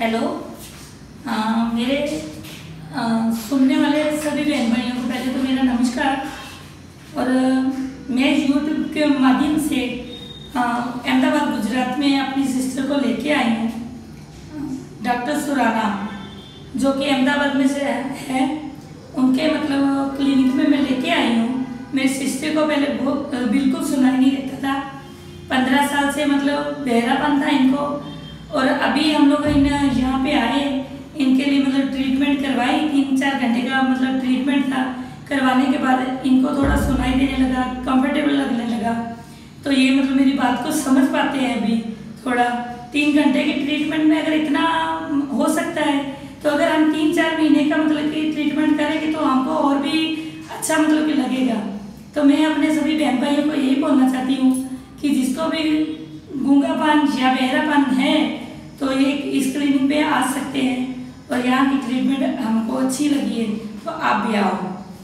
Hello मेरे आ, सुनने वाले सभी बहन भाइयों को पहले तो मेरा नमस्कार। और मैं यूट्यूब के माध्यम से अहमदाबाद गुजरात में अपनी सिस्टर को लेके आई हूँ डॉक्टर सुराना जो कि अहमदाबाद में से है। उनके मतलब क्लिनिक में मैं लेके आई हूँ। मेरी सिस्टर को पहले बहुत बिल्कुल सुनाई नहीं देता था। पंद्रह साल से मतलब बहरापन था इनको। अभी हम लोग इन, यहाँ पे आए, इनके लिए मतलब ट्रीटमेंट करवाई, तीन चार घंटे का मतलब ट्रीटमेंट था। करवाने के बाद इनको थोड़ा सुनाई देने लगा कंफर्टेबल लगने लगा। तो ये मतलब मेरी बात को समझ पाते हैं अभी थोड़ा। तीन घंटे के ट्रीटमेंट में अगर इतना हो सकता है तो अगर हम तीन चार महीने का मतलब कि ट्रीटमेंट करेंगे तो हमको और भी अच्छा मतलब कि लगेगा। तो मैं अपने सभी बहन भाइयों को यही बोलना चाहती हूँ कि जिसको भी गूंगापन या बहरापन है तो ये इस क्लिनिक पे आ सकते हैं। और यहाँ की ट्रीटमेंट हमको अच्छी लगी है तो आप भी आओ।